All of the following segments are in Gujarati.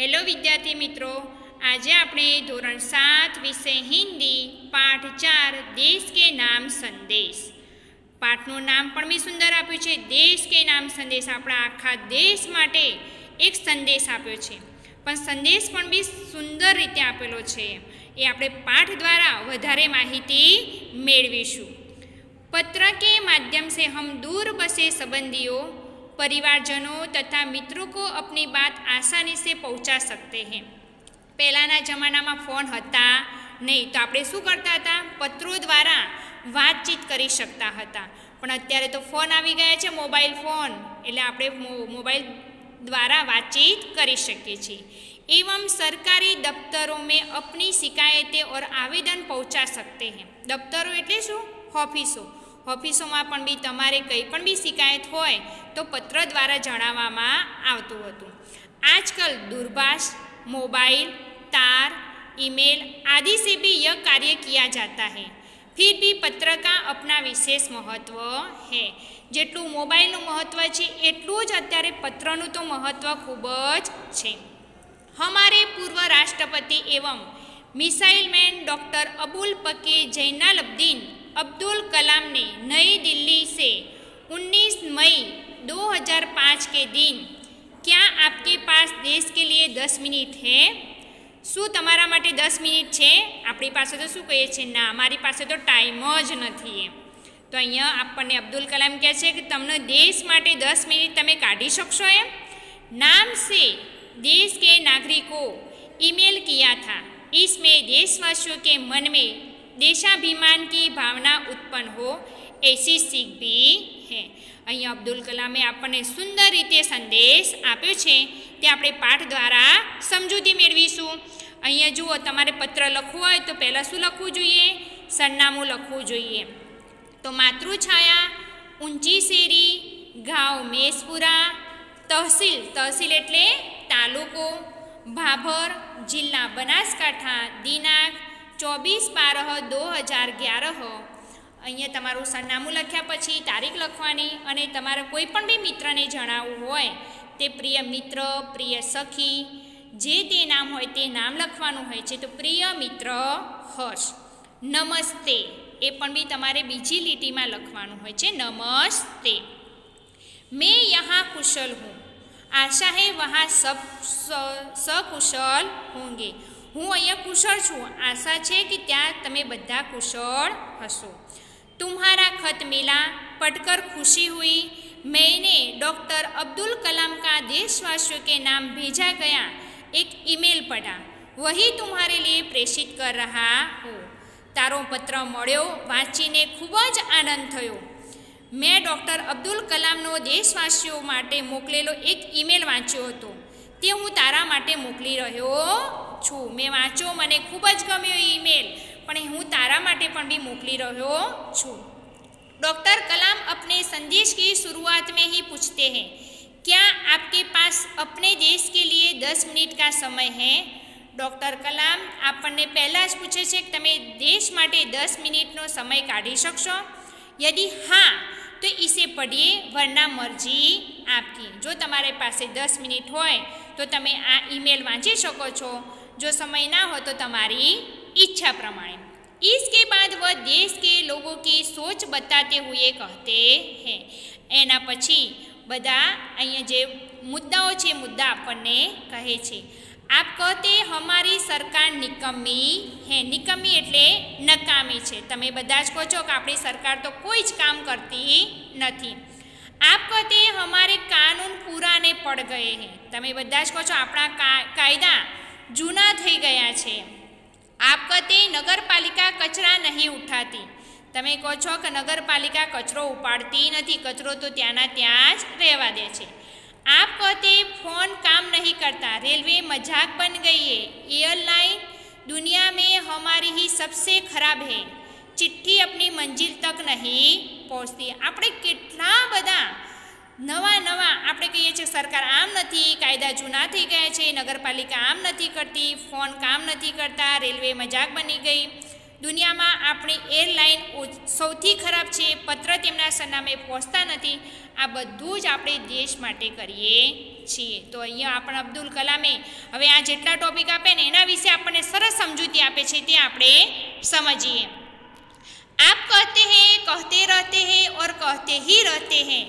હેલો વિદ્યાર્થી મિત્રો, આજે આપણે ધોરણ સાત વિષય હિન્દી પાઠ ચાર, દેશ કે નામ સંદેશ. પાઠનું નામ પણ મેં સુંદર આપ્યું છે, દેશ કે નામ સંદેશ. આપણા આખા દેશ માટે એક સંદેશ આપ્યો છે. પણ સંદેશ પણ બી સુંદર રીતે આપેલો છે. એ આપણે પાઠ દ્વારા વધારે માહિતી મેળવીશું. પત્ર કે માધ્યમ સે હમ દૂર બસે સંબંધીઓ परिवारजनों तथा मित्रों को अपनी बात आसानी से पहुंचा सकते हैं પહેલાંના જમાનામાં ફોન હતા નહીં તો આપણે શું કરતા હતા પત્રો દ્વારા વાતચીત કરી શકતા હતા પણ અત્યારે તો ફોન આવી ગયા છે મોબાઈલ ફોન એટલે આપણે મોબાઈલ દ્વારા વાતચીત કરી શકીએ છીએ एवं सरकारी दफ्तरों में अपनी शिकायतें और आवेदन पहुंचा सकते हैं દફતરો એટલે શું ઓફિસો ઓફિસોમાં પણ બી તમારે કંઈ પણ બી શિકાયત હોય તો પત્ર દ્વારા જણાવવામાં આવતું હતું આજકલ दूरभाष मोबाइल तार ईमेल आदि से भी यह कार्य किया जाता है फिर भी पत्र का अपना विशेष महत्व है જેટલું મોબાઈલનું મહત્ત્વ છે એટલું જ અત્યારે પત્રનું તો મહત્ત્વ ખૂબ જ છે हमारे पूर्व राष्ट्रपति एवं मिसाइल मैन डॉक्टर अबुल पके जैनालब्दीन अब्दुल कलाम ने नई दिल्ली से 19 मई 2005 के दिन क्या आपके पास देश के लिए 10 મિનિટ હે શું તમારા માટે દસ મિનિટ છે આપણી પાસે તો શું કહીએ છીએ ના મારી પાસે તો ટાઈમ જ નથી એમ તો અહીંયા આપણને અબ્દુલ કલામ કહે છે કે તમને દેશ માટે દસ મિનિટ તમે કાઢી શકશો એમ નામ સે देश के नागरिकों ईमेल किया था इसमें देशवासियों के मन में देशाभिमान की भावना उत्पन्न हो ऐसी सीख भी है અહીંયા અબ્દુલ કલામે આપણને સુંદર રીતે સંદેશ આપ્યો છે તે આપણે પાઠ દ્વારા સમજૂતી મેળવીશું અહીંયા જુઓ તમારે પત્ર લખવું હોય તો પહેલાં શું લખવું જોઈએ સરનામું લખવું જોઈએ તો માતૃછાયા ઊંચી શેરી ગાંવ મેસપુરા તહસીલ તહસીલ એટલે તાલુકો ભાભર જિલ્લા બનાસકાંઠા દિનાંક ચોવીસ બાર, દો હજાર ગ્યારહ અહીંયા તમારું સરનામું લખ્યા પછી તારીખ લખવાની અને તમારા કોઈ પણ બી મિત્રને જણાવવું હોય, તે પ્રિય મિત્ર, પ્રિય સખી, જે તે નામ હોય તે નામ લખવાનું હોય છે, તો પ્રિય મિત્ર હર્ષ. નમસ્તે. એ પણ બી તમારે બીજી લીટીમાં લખવાનું હોય છે, નમસ્તે. મેં યહાં કુશલ હું. આશા હે વહાં સબ સકુશલ હોંગે. હું અહીંયા કુશળ છું આશા છે કે ત્યાં તમે બધા કુશળ હશો तुम्हारा खत मिला पढ़कर खुशी हुई मैंने डॉक्टर अब्दुल कलाम का देशवासियों के नाम भेजा गया एक ईमेल पढ़ा वही तुम्हारे लिए प्रेषित कर रहा हूँ તારો પત્ર મળ્યો વાંચીને ખૂબ જ આનંદ થયો મેં ડૉક્ટર અબ્દુલ કલામનો દેશવાસીઓ માટે મોકલેલો એક ઈમેલ વાંચ્યો હતો તે હું તારા માટે મોકલી રહ્યો છું મેં વાંચ્યો મને ખૂબ જ ગમ્યો ઈમેલ પણ હું તારા માટે પણ બી મોકલી રહ્યો છું डॉक्टर कलाम अपने संदेश की शुरुआत में ही पूछते हैं क्या आपके पास अपने देश के लिए दस मिनट का समय है ડૉક્ટર કલામ આપણને પહેલાં જ પૂછે છે કે તમે દેશ માટે દસ મિનિટનો સમય કાઢી શકશો યદિ હા તો ઇસે પઢીએ વરના મરજી આપકી જો તમારી પાસે દસ મિનિટ હોય તો તમે આ ઈમેલ વાંચી શકો છો જો સમય ના हो તો તમારી ઈચ્છા પ્રમાણે इसके बाद वह देश के लोगों की सोच बताते हुए कहते हैं એના પછી બધા અહીંયા જે મુદ્દાઓ છે મુદ્દા આપણને કહે છે આપ કહતે હમારી સરકાર નિકમ્મી હે નિકમ્મી એટલે નકામી છે તમે બધા જ કહો છો કે આપણી સરકાર તો કોઈ જ કામ કરતી નથી આપ કહતે હમારે કાનૂન પૂરાને પડ ગયે હે તમે બધા જ કહો છો આપણા કાયદા જૂના થઈ ગયા છે આપ કહતે નગરપાલિકા કચરા નહીં ઉઠાતી તમે કહો છો કે નગરપાલિકા કચરો ઉપાડતી નથી કચરો તો ત્યાંના ત્યાં જ રહેવા દે છે आप कहते फ़ोन काम नहीं करता रेलवे मजाक बन गई है एयरलाइन दुनिया में हमारी ही सबसे खराब है चिट्ठी अपनी मंजिल तक नहीं પહોંચતી આપણે કેટલા બધા નવા નવા આપણે કહીએ છીએ સરકાર આમ નથી, કાયદા જૂના થઈ ગયા છે, નગરપાલિકા આમ નથી કરતી, ફોન કામ નથી કરતા, રેલવે મજાક બની ગઈ. દુનિયામાં આપણી એરલાઇન સૌથી ખરાબ છે, પત્ર તેમના સરનામે પહોંચતા નથી. આ બધું જ આપણે દેશ માટે કરીએ છીએ. તો અહીંયા આપણા અબ્દુલ કલામે હવે આ જેટલા ટોપિક આપે ને એના વિશે આપણને સરસ સમજૂતી આપે છે તે આપણે સમજીએ. આપ કહેતે હૈ, કહેતે રહેતે હૈ ઓર કહેતે હી રહેતે હૈ.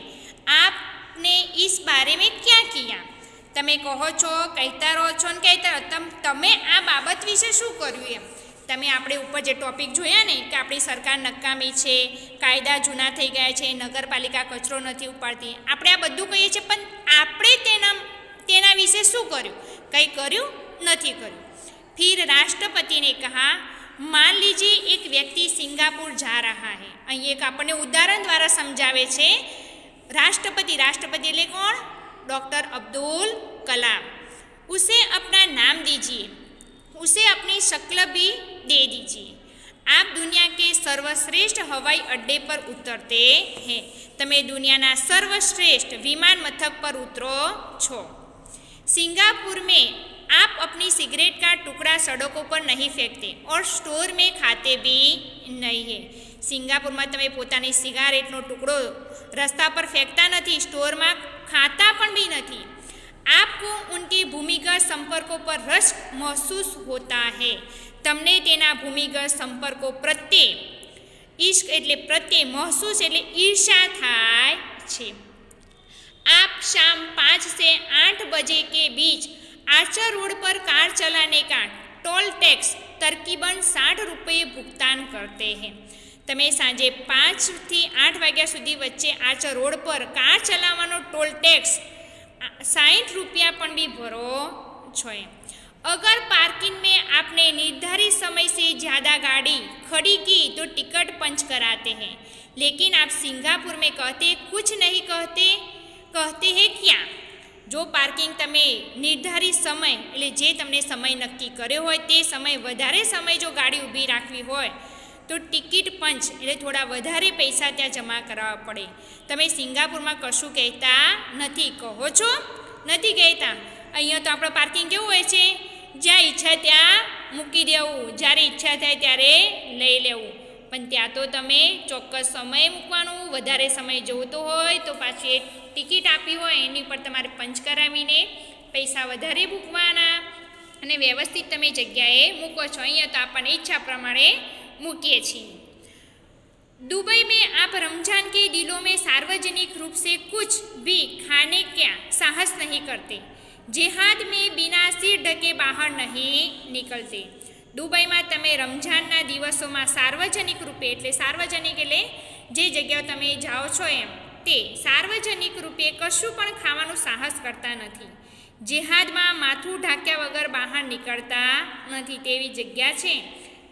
આપને ઇસ બારે મેં ક્યાં કિયા? તમે કહો છો, કહેતા રહો છો ને કહેતા રહો. તમે આ બાબત વિશે શું કર્યું એમ? તમે આપણે ઉપર જે ટોપિક જોયા ને, કે આપણી સરકાર નકામી છે, કાયદા જૂના થઈ ગયા છે, નગરપાલિકા કચરો નથી ઉપાડતી, આપણે આ બધું કહીએ છીએ, પણ આપણે તેના તેના વિશે શું કર્યું? કંઈ કર્યું નથી કર્યું. ફિર રાષ્ટ્રપતિને કહા, માન લીજીએ એક વ્યક્તિ સિંગાપુર જા રહા હૈ. અહીં એક આપણને ઉદાહરણ દ્વારા સમજાવે છે રાષ્ટ્રપતિ રાષ્ટ્રપતિ એટલે કોણ डॉक्टर अब्दुल कलाम उसे अपना नाम दीजिए उसे अपनी शक्ल भी दे दीजिए आप दुनिया के सर्वश्रेष्ठ हवाई अड्डे पर उतरते हैं તમે દુનિયાના સર્વશ્રેષ્ઠ વિમાન મથક પર ઉતરો છો सिंगापुर में आप अपनी सिगरेट का टुकड़ा सड़कों पर नहीं फेंकते और स्टोर में खाते भी नहीं है સિંગાપુરમાં તમે પોતાની સિગારેટનો ટુકડો રસ્તા પર ફેંકતા નથી સ્ટોરમાં ખાતા પણ બી નથી આપકો ઉનકી ભૂમિગત સંપર્કો પર રસ મહેસૂસ હોતા હૈ તમને તેના ભૂમિગત સંપર્કો પ્રત્યે ઈશ્ક એટલે પ્રત્યે મહેસૂસ એટલે ઈર્ષા થાય છે आप शाम पाँच से आठ बजे के बीच आचर रोड पर कार चलाने का टोल टैक्स तकरीबन साठ रुपये भुगतान करते हैं તમે સાંજે પાંચથી આઠ વાગ્યા સુધી વચ્ચે આચર રોડ પર કાર ચલાવવાનો ટોલ ટેક્સ સાઠ રૂપિયા પણ બી ભરો છો એમ अगर पार्किंग में आपने निर्धारित समय से ज़्यादा गाड़ी खड़ी की तो टिकट पंच कराते हैं लेकिन आप सिंगापुर में कहते कुछ नहीं कहते कहते हैं क्या જો પાર્કિંગ તમે નિર્ધારિત સમય એટલે જે તમને સમય નક્કી કર્યો હોય તે સમય વધારે સમય જો ગાડી ઊભી રાખવી હોય તો ટિકિટ પંચ, એટલે થોડા વધારે પૈસા ત્યાં જમા કરાવવા પડે. તમે સિંગાપુરમાં કશું કહેતા નથી, કહો છો? નથી કહેતા. અહીંયા તો આપણો પાર્કિંગ કેવું હોય છે? જ્યાં ઈચ્છા ત્યાં મૂકી દેવું. જ્યારે ઈચ્છા થાય ત્યારે લઈ લેવું. પણ ત્યાં તો તમે ચોક્કસ સમય મૂકવાનું, વધારે સમય જોતો હોય તો પાછી એ ટિકિટ આપી હોય, એની પર તમારે પંચ કરાવીને પૈસા વધારે મૂકવાના. અને વ્યવસ્થિત તમે જગ્યાએ મૂકો છો. અહીંયા તો આપણને ઈચ્છા પ્રમાણે મૂકીએ છીએ दुबई में आप रमजान के दिनों में सार्वजनिक रूप से कुछ भी खाने का साहस नहीं करते जिहाद में बिना सिर ढके બહાર નહીં નીકળતે દુબઈમાં તમે રમઝાનના દિવસોમાં સાર્વજનિક રૂપે એટલે સાર્વજનિક એટલે જે જગ્યાએ તમે જાઓ છો એમ તે સાર્વજનિક રૂપે કશું પણ ખાવાનું સાહસ કરતા નથી જેહાદમાં માથું ઢાંક્યા વગર બહાર નીકળતા નથી તેવી જગ્યા છે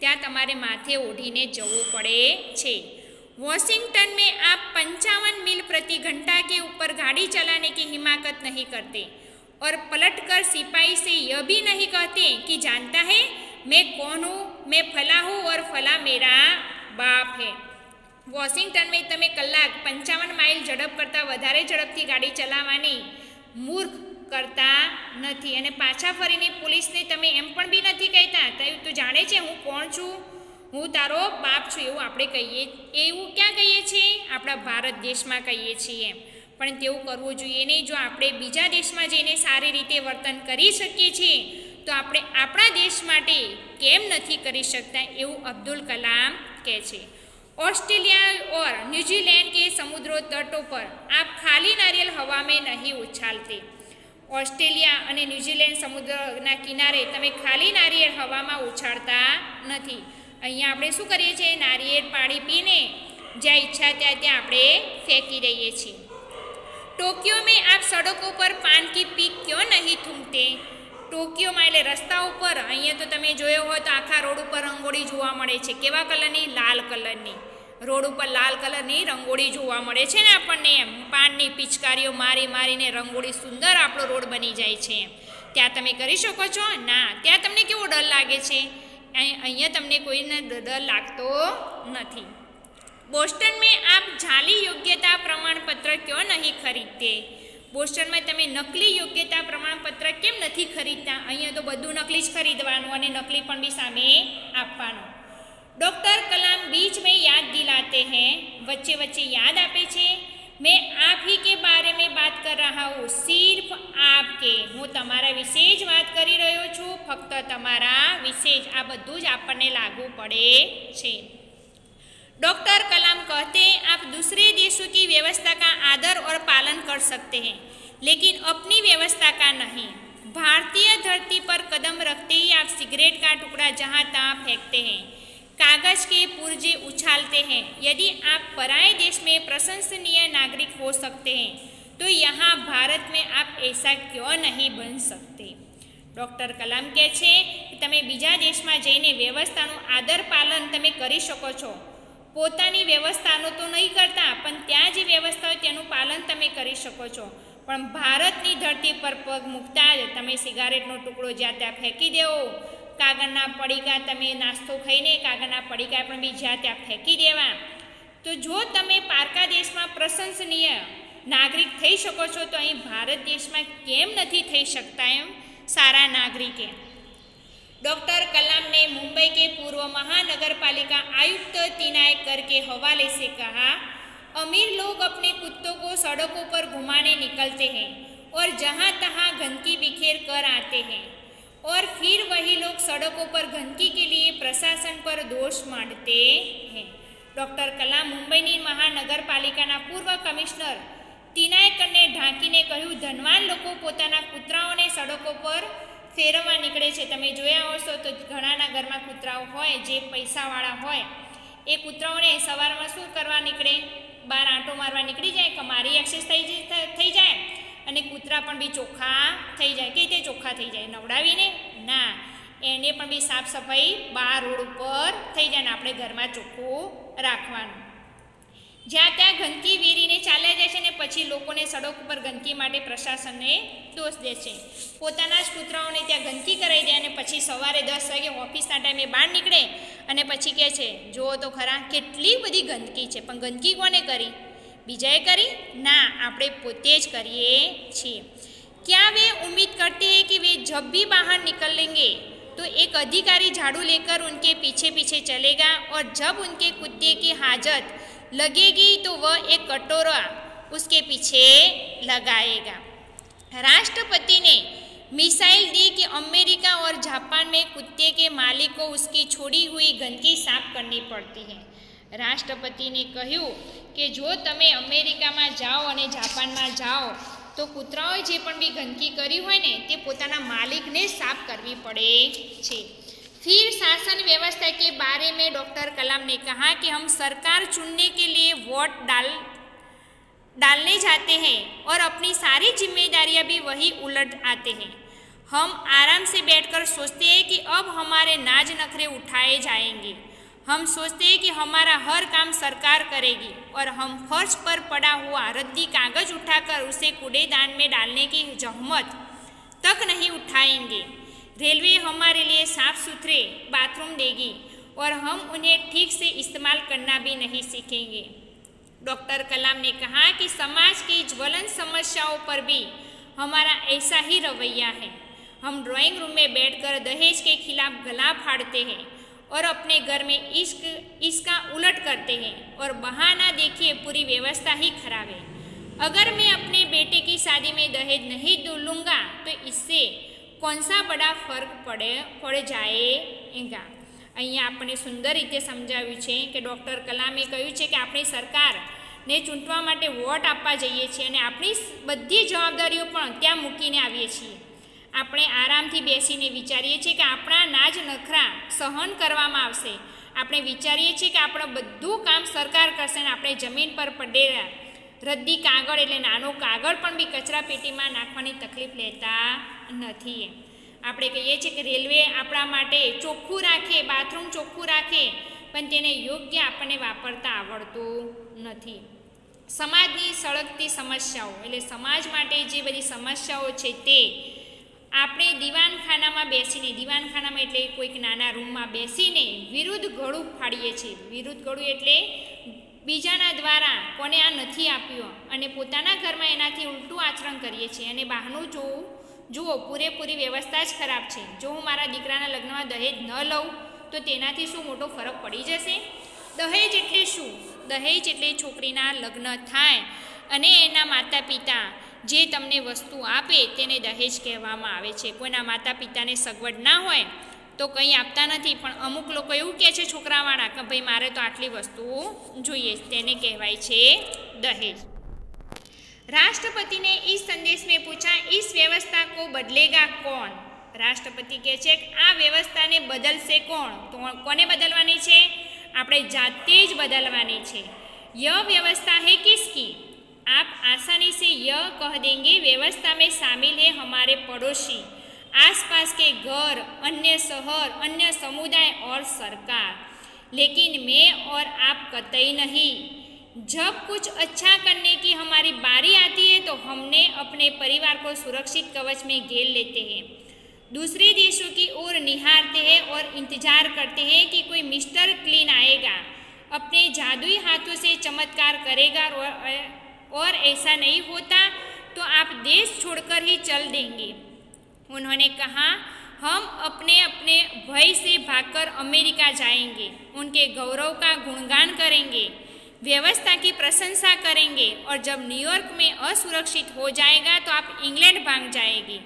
ત્યાં તમારે માથે ઓઢીને જવું પડે છે वॉशिंगटन में आप पंचावन मील प्रति घंटा के ऊपर गाड़ी चलाने की हिमाकत नहीं करते और पलटकर सिपाही से यह भी नहीं कहते कि जानता है मैं कौन हूँ मैं फला हूँ और फला मेरा बाप है વોશિંગ્ટન મેં તમે કલાક પંચાવન માઇલ ઝડપ કરતાં વધારે ઝડપથી ગાડી ચલાવવાની મૂર્ખ કરતા નથી અને પાછા ફરીને પોલીસને તમે એમ પણ બી નથી કહેતા તું જાણે છે હું કોણ છું હું તારો બાપ છું એવું આપણે કહીએ એવું ક્યાં કહીએ છીએ આપણા ભારત દેશમાં કહીએ છીએ પણ તેવું કરવું જોઈએ નહીં જો આપણે બીજા દેશમાં જઈને સારી રીતે વર્તન કરી શકીએ છીએ તો આપણે આપણા દેશ માટે કેમ નથી કરી શકતા એવું અબ્દુલ કલામ કહે છે ऑस्ट्रेलिया और न्यूजीलैंड के समुद्रों तटों पर आप खाली नारियल हवा में नहीं उछालते ઓસ્ટ્રેલિયા અને ન્યૂઝીલેન્ડ સમુદ્રના કિનારે તમે ખાલી નારિયેળ હવામાં ઉછાળતા નથી. અહીંયા આપણે શું કરીએ છીએ? નારિયેળ પાણી પીને જ્યાં ઈચ્છા ત્યાં ત્યાં આપણે ફેંકી દઈએ છીએ. ટોક્યો મેં આપ સડકો પર પાન કી પીક ક્યો નહીં થૂંકતે? ટોક્યોમાં એટલે રસ્તા ઉપર. અહીંયા તો તમે જોયો હોય તો આખા રોડ ઉપર રંગોળી જોવા મળે છે. કેવા કલરની? લાલ કલરની. રોડ ઉપર લાલ કલરની રંગોળી જોવા મળે છે ને આપણને એમ. પાનની પિચકારીઓ મારી મારીને રંગોળી સુંદર આપણો રોડ બની જાય છે. ત્યાં તમે કરી શકો છો? ના. ત્યાં તમને કેવો ડર લાગે છે? અહીંયા તમને કોઈને ડર લાગતો નથી. બોસ્ટન મેં આપ જાલી યોગ્યતા પ્રમાણપત્ર ક્યો નહીં ખરીદતે? બોસ્ટનમાં તમે નકલી યોગ્યતા પ્રમાણપત્ર કેમ નથી ખરીદતા? અહીંયા તો બધું નકલી જ ખરીદવાનું અને નકલી પણ બી સામે આપવાનું. ડૉક્ટર કલામ બીચ મેં યાદ દિલાતે હૈ વચ્ચે વચ્ચે યાદ આપે છે मैं आप ही के बारे में बात कर रहा हूँ सिर्फ आपके હું તમારા વિશે જ વાત કરી રહ્યો છું ફક્ત તમારા વિશે જ આ બધું જ આપણને લાગુ પડે છે डॉक्टर कलाम कहते हैं आप दूसरे देशों की व्यवस्था का आदर और पालन कर सकते हैं लेकिन अपनी व्यवस्था का नहीं भारतीय धरती पर कदम रखते ही आप सिगरेट का टुकड़ा जहाँ तहाँ फेंकते हैं कागज के पुर्जे उछालते हैं यदि आप पराए देश में प्रशंसनीय नागरिक हो सकते हैं तो यहाँ भारत में आप ऐसा क्यों नहीं बन सकते ડૉક્ટર કલામ કહે છે કે તમે બીજા દેશમાં જઈને વ્યવસ્થાનું આદર પાલન તમે કરી શકો છો પોતાની વ્યવસ્થાનો તો નહીં કરતા પણ ત્યાં જે વ્યવસ્થા હોય તેનું પાલન તમે કરી શકો છો પણ ભારતની ધરતી પર પગ મૂકતા જ તમે સિગારેટનો ટુકડો જ્યાં ત્યાં ફેંકી દેવો કાગળના પડીકા તમે નાસ્તો ખાઈને કાગળના પડીકા પણ બી જ્યાં ત્યાં ફેંકી દેવા તો જો તમે પારકા દેશમાં પ્રશંસનીય નાગરિક થઈ શકો છો તો અહીં ભારત દેશમાં કેમ નથી થઈ શકતા એમ सारा नागरिक है डॉक्टर कलाम ने मुंबई के पूर्व महानगर पालिका आयुक्त तिनायकर के हवाले से कहा अमीर लोग अपने कुत्तों को सड़कों पर घुमाने निकलते हैं और जहाँ तहाँ गंदगी बिखेर कर आते हैं और फिर वही लोग सड़कों पर गंदगी के लिए प्रशासन पर दोष मांडते हैं ડૉક્ટર કલામ મુંબઈની મહાનગરપાલિકાના પૂર્વ કમિશનર તિનાયકરને ઢાંકીને કહ્યું ધનવાન લોકો પોતાના કૂતરાઓને સડકો પર ફેરવવા નીકળે છે તમે જોયા હશો તો ઘણાના ઘરમાં કૂતરાઓ હોય જે પૈસાવાળા હોય એ કૂતરાઓને સવારમાં શું કરવા નીકળે બહાર આંટો મારવા નીકળી જાય કે મારી એક્સરસાઇઝ થઈ જાય અને કૂતરા પણ બી ચોખ્ખા થઈ જાય. કે તે ચોખ્ખા થઈ જાય? નવડાવીને? ના. એને પણ બી સાફ સફાઈ બહાર રોડ ઉપર થઈ જાય ને આપણે ઘરમાં ચોખ્ખું રાખવાનું. જ્યાં ત્યાં ગંદકી વેરીને ચાલ્યા જાય છે ને પછી લોકોને સડક ઉપર ગંદકી માટે પ્રશાસનને દોષ દે છે. પોતાના જ કૂતરાઓને ત્યાં ગંદકી કરાવી દે અને પછી સવારે દસ વાગે ઓફિસના ટાઈમે બહાર નીકળે અને પછી કહે છે, જુઓ તો ખરા, કેટલી બધી ગંદકી છે, પણ ગંદકી કોને કરી? બીજાએ કરી ના આપણે પોતે જ કરીએ છીએ क्या वे उम्मीद करते हैं कि वे जब भी बाहर निकलेंगे तो एक अधिकारी झाड़ू लेकर उनके पीछे पीछे चलेगा और जब उनके कुत्ते की हाजत लगेगी तो वह एक कटोरा उसके पीछे लगाएगा राष्ट्रपति ने मिसाइल दी कि अमेरिका और जापान में कुत्ते के मालिक को उसकी छोड़ी हुई गंदगी साफ करनी पड़ती है રાષ્ટ્રપતિને કહ્યું કે જો તમે અમેરિકામાં જાઓ અને જાપાનમાં જાઓ તો કૂતરાઓએ જે પણ બી ગંદકી કરી હોય ને તે પોતાના માલિકને સાફ કરવી પડે છે फिर शासन व्यवस्था के बारे में डॉक्टर कलाम ने कहा कि हम सरकार चुनने के लिए वोट डाल डालने जाते हैं और अपनी सारी जिम्मेदारियां भी वही उलट आते हैं हम आराम से बैठकर सोचते हैं कि अब हमारे नाज नखरे उठाए जाएंगे हम सोचते हैं कि हमारा हर काम सरकार करेगी और हम फर्श पर पड़ा हुआ रद्दी कागज़ उठाकर उसे कूड़ेदान में डालने की जहमत तक नहीं उठाएँगे। रेलवे हमारे लिए साफ़ सुथरे बाथरूम देगी और हम उन्हें ठीक से इस्तेमाल करना भी नहीं सीखेंगे। डॉक्टर कलाम ने कहा कि समाज की ज्वलन समस्याओं पर भी हमारा ऐसा ही रवैया है। हम ड्राइंग रूम में बैठकर दहेज के खिलाफ गला फाड़ते हैं और अपने घर में इश्क इसका उलट करते हैं और बहाना देखिए पूरी व्यवस्था ही खराब है अगर मैं अपने बेटे की शादी में दहेज नहीं लूँगा तो इससे कौन सा बड़ा फर्क પડે પડ જાયેગા અહીંયા આપણે સુંદર રીતે સમજાવ્યું છે કે ડૉક્ટર કલામે કહ્યું છે કે આપણી સરકારને ચૂંટવા માટે વોટ આપવા જઈએ છીએ અને આપણી બધી જવાબદારીઓ પણ ત્યાં મૂકીને આવીએ છીએ આપણે આરામથી બેસીને વિચારીએ છીએ કે આપણા નાજ નખરા સહન કરવામાં આવશે. આપણે વિચારીએ છીએ કે આપણે બધું કામ સરકાર કરશે ને આપણે જમીન પર પડેલા રદ્દી કાગળ એટલે નાનો કાગળ પણ બી કચરા પેટીમાં નાખવાની તકલીફ લેતા નથી. આપણે કહીએ છીએ કે રેલવે આપણા માટે ચોખ્ખું રાખે, બાથરૂમ ચોખ્ખું રાખે, પણ તેને યોગ્ય આપણને વાપરતા આવડતું નથી. સમાજની સળગતી સમસ્યાઓ એટલે સમાજ માટે જે બધી સમસ્યાઓ છે તે આપણે દીવાનખાનામાં બેસીને, દીવાનખાનામાં એટલે કોઈક નાના રૂમમાં બેસીને વિરુદ્ધ ગળું ફાડીએ છીએ. વિરુદ્ધ ગળું એટલે બીજાના દ્વારા કોને આ નથી આપ્યું? અને પોતાના ઘરમાં એનાથી ઉલટું આચરણ કરીએ છીએ. અને બહારનું જોવું જુઓ, પૂરેપૂરી વ્યવસ્થા જ ખરાબ છે. જો હું મારા દીકરાના લગ્નમાં દહેજ ન લઉં, તો તેનાથી શું મોટો ફરક પડી જશે? દહેજ એટલે શું? દહેજ એટલે છોકરીના લગ્ન થાય અને એના માતા પિતા જે તમને વસ્તુ આપે તેને દહેજ કહેવામાં આવે છે. કોઈના માતા પિતાને સગવડ ના હોય તો કંઈ આપતા નથી, પણ અમુક લોકો એવું કહે છે છોકરાવાળા કે ભાઈ, મારે તો આટલી વસ્તુઓ જોઈએ. તેને કહેવાય છે દહેજ. રાષ્ટ્રપતિને ઇસ સંદેશ મેં પૂછા ઇસ વ્યવસ્થા કો બદલેગા કોણ? રાષ્ટ્રપતિ કહે છે આ વ્યવસ્થાને બદલશે કોણ? તો કોને બદલવાની છે? આપણે જાતે જ બદલવાની છે. ય વ્યવસ્થા હે કિસકી? आप आसानी से यह कह देंगे व्यवस्था में शामिल है हमारे पड़ोसी। आसपास के घर अन्य शहर अन्य समुदाय और सरकार। लेकिन मैं और आप कतई नहीं। जब कुछ अच्छा करने की हमारी बारी आती है तो हमने अपने परिवार को सुरक्षित कवच में घेर लेते हैं। दूसरे देशों की ओर निहारते हैं और इंतज़ार करते हैं कि कोई मिस्टर क्लीन आएगा अपने जादुई हाथों से चमत्कार करेगा और, और ऐसा नहीं होता तो आप देश छोड़कर ही चल देंगे। उन्होंने कहा, हम अपने अपने भय से भागकर अमेरिका जाएँगे। उनके गौरव का गुणगान करेंगे, व्यवस्था की प्रशंसा करेंगे और जब न्यूयॉर्क में असुरक्षित हो जाएगा तो आप इंग्लैंड भाग जाएँगे।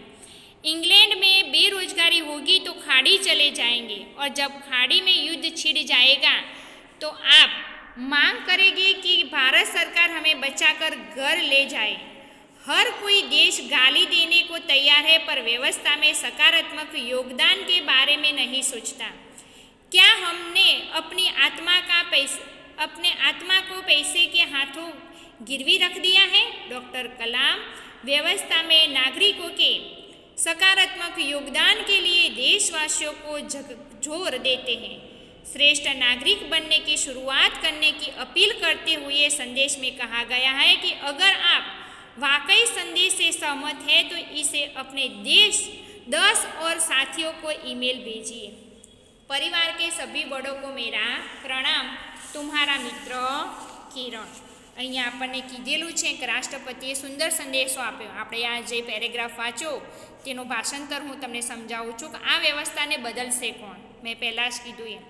इंग्लैंड में बेरोजगारी होगी तो खाड़ी चले जाएँगे और जब खाड़ी में युद्ध छिड़ जाएगा तो आप मांग करेगी कि भारत सरकार हमें बचाकर घर ले जाए। हर कोई देश गाली देने को तैयार है, पर व्यवस्था में सकारात्मक योगदान के बारे में नहीं सोचता। क्या हमने अपनी आत्मा का पैसा, अपने आत्मा को पैसे के हाथों गिरवी रख दिया है? डॉक्टर कलाम, व्यवस्था में नागरिकों के सकारात्मक योगदान के लिए देशवासियों को झकझोर देते हैं। श्रेष्ठ नागरिक बनने की शुरुआत करने की अपील करते हुए संदेश में कहा गया है कि अगर आप वाकई संदेश से सहमत हैं तो इसे अपने देश दस और साथियों को ईमेल भेजिए परिवार के सभी बड़ों को मेरा प्रणाम तुम्हारा મિત્ર કિરણ અહીંયા આપણને કીધેલું છે કે રાષ્ટ્રપતિએ સુંદર સંદેશો આપ્યો આપણે આ જે પેરેગ્રાફ વાંચો તેનું ભાષાંતર હું તમને સમજાવું છું કે આ વ્યવસ્થાને બદલશે કોણ? મેં પહેલાં જ કીધું એમ.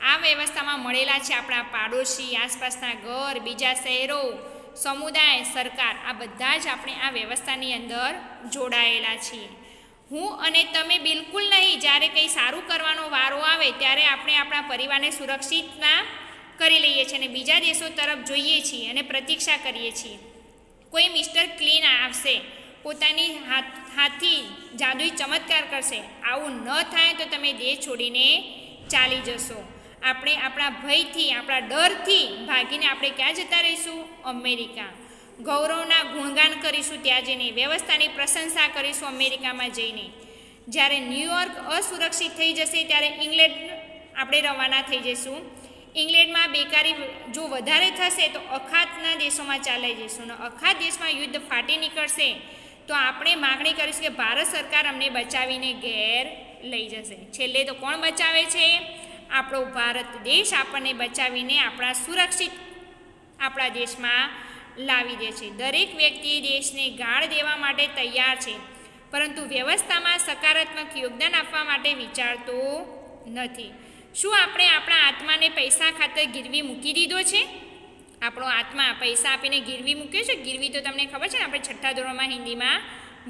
આ વ્યવસ્થામાં મળેલા છે આપણા પાડોશી, આસપાસના ઘર, બીજા શહેરો, સમુદાય, સરકાર. આ બધા જ આપણે આ વ્યવસ્થાની અંદર જોડાયેલા છીએ. હું અને તમે બિલકુલ નહીં. જ્યારે કંઈ સારું કરવાનો વારો આવે ત્યારે આપણે આપણા પરિવારને સુરક્ષિતના કરી લઈએ છીએ અને બીજા દેશો તરફ જોઈએ છીએ અને પ્રતીક્ષા કરીએ છીએ. કોઈ મિસ્ટર ક્લીન આવશે પોતાની હાથ, હાથથી જાદુઈ ચમત્કાર કરશે. આવું ન થાય તો તમે દેશ છોડીને ચાલી જશો. આપણે આપણા ભયથી, આપણા ડરથી ભાગીને આપણે ક્યાં જતા રહીશું? અમેરિકા. ગૌરવના ગુણગાન કરીશું ત્યાં જઈને, વ્યવસ્થાની પ્રશંસા કરીશું અમેરિકામાં જઈને. જ્યારે ન્યૂયોર્ક અસુરક્ષિત થઈ જશે ત્યારે ઇંગ્લેન્ડ આપણે રવાના થઈ જઈશું. ઇંગ્લેન્ડમાં બેકારી જો વધારે થશે તો અખાતના દેશોમાં ચાલી જઈશું અને અખાત દેશમાં યુદ્ધ ફાટી નીકળશે. તો આપણે માગણી કરીશું કે ભારત સરકાર અમને બચાવીને ઘેર લઈ જશે. છેલ્લે તો કોણ બચાવે છે? આપણો ભારત દેશ આપણને બચાવીને આપણા સુરક્ષિત આપણા દેશમાં લાવી દે છે. દરેક વ્યક્તિ દેશને ગાળ દેવા માટે તૈયાર છે. પરંતુ વ્યવસ્થામાં સકારાત્મક યોગદાન આપવા માટે વિચારતો નથી. શું આપણે આપણા આત્માને પૈસા ખાતર ગીરવી મૂકી દીધો છે? આપણો આત્મા પૈસા આપીને ગીરવી મૂક્યો છે? ગીરવી તો તમને ખબર છે ને, આપણે છઠ્ઠા ધોરણમાં હિન્દીમાં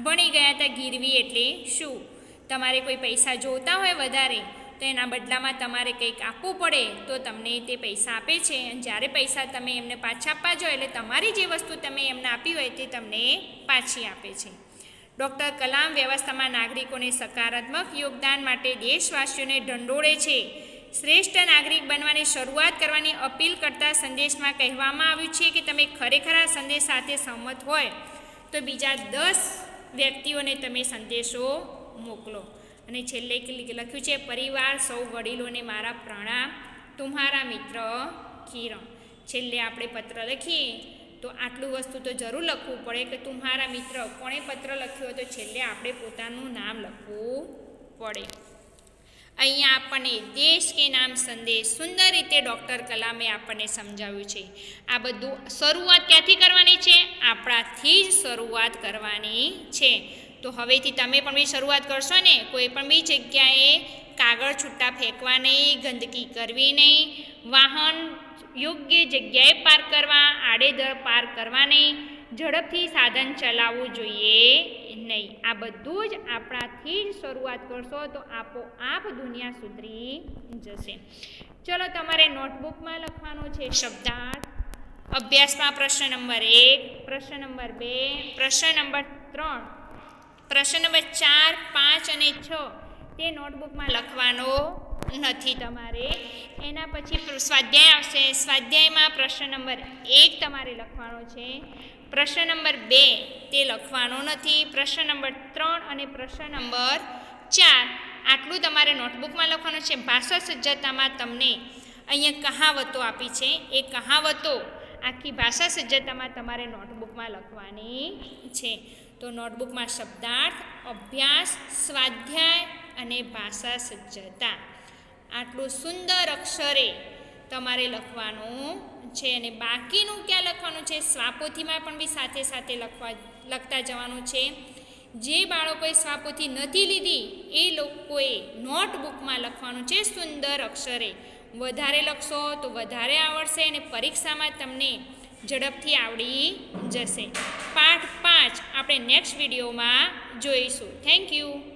ભણી ગયા હતા ગીરવી એટલે શું? તમારે કોઈ પૈસા જોતા હોય વધારે, તો એના બદલામાં તમારે કંઈક આપવું પડે, તો તમને તે પૈસા આપે છે. અને જ્યારે પૈસા તમે એમને પાછા આપવા જો એટલે તમારી જે વસ્તુ તમે એમને આપી હોય તે તમને પાછી આપે છે. ડૉક્ટર કલામ વ્યવસ્થામાં નાગરિકોને સકારાત્મક યોગદાન માટે દેશવાસીઓને ઢંઢોળે છે. શ્રેષ્ઠ નાગરિક બનવાની શરૂઆત કરવાની અપીલ કરતા સંદેશમાં કહેવામાં આવ્યું છે કે તમે ખરેખર આ સંદેશ સાથે સહમત હોય તો બીજા દસ વ્યક્તિઓને તમે સંદેશો મોકલો. અને છેલ્લે લખ્યું છે, પરિવાર, સૌ વડીલોને મારા પ્રણામ. તુમ્હારા મિત્ર, કિરણ. છેલ્લે આપણે પત્ર લખીએ. તો આટલું વસ્તુ તો જરૂર લખવું પડે કે તુમ્હારા મિત્ર કોણે પત્ર લખ્યો તો છેલ્લે આપણે પોતાનું નામ લખવું પડે. અહીંયા આપણને દેશ કે નામ સંદેશ સુંદર રીતે ડૉક્ટર કલામે આપણને સમજાવ્યું છે. આ બધું શરૂઆત ક્યાંથી કરવાની છે? આપણાથી જ શરૂઆત કરવાની છે. તો હવેથી તમે પણ બી શરૂઆત કરશો ને, કોઈ પણ બી જગ્યાએ કાગળ છૂટા ફેંકવા નહીં, ગંદકી કરવી નહીં, વાહન યોગ્ય જગ્યાએ પાર્ક કરવા, આડેધડ પાર્ક કરવા નહીં, ઝડપથી સાધન ચલાવવું જોઈએ. નહીં. આ બધું જ આપણાથી જ શરૂઆત કરશો તો આપોઆપ દુનિયા સુધરી જશે. ચલો તમારે નોટબુકમાં લખવાનું છે શબ્દાર્થ. અભ્યાસમાં પ્રશ્ન નંબર એક, પ્રશ્ન નંબર બે, પ્રશ્ન નંબર ત્રણ, પ્રશ્ન નંબર ચાર, પાંચ અને છ તે નોટબુકમાં લખવાનો નથી તમારે. એના પછી સ્વાધ્યાય આવશે. સ્વાધ્યાયમાં પ્રશ્ન નંબર એક તમારે લખવાનો છે. પ્રશ્ન નંબર બે, તે લખવાનો નથી. પ્રશ્ન નંબર ત્રણ અને પ્રશ્ન નંબર ચાર. આટલું તમારે નોટબુકમાં લખવાનું છે. ભાષા સજ્જતામાં તમને અહીંયા કહાવતો આપી છે. એ કહાવતો આખી ભાષા સજ્જતામાં તમારે નોટબુકમાં લખવાની છે. તો નોટબુકમાં શબ્દાર્થ, અભ્યાસ, સ્વાધ્યાય અને ભાષા સજ્જતા. આટલું સુંદર અક્ષરે તમારે લખવાનું છે અને બાકીનું ક્યાં લખવાનું છે? સ્વાપોથીમાં પણ બી સાથે સાથે લખવા લખતા જવાનું છે. જે બાળકોએ સ્વાપોથી નથી લીધી, એ લોકોએ નોટબુકમાં લખવાનું છે સુંદર અક્ષરે. વધારે લખશો તો વધારે આવડશે અને પરીક્ષામાં તમને ઝડપથી આવડી જશે. પાઠ પાંચ આપણે નેક્સ્ટ વિડીયોમાં જોઈશું. Thank you.